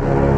Bye.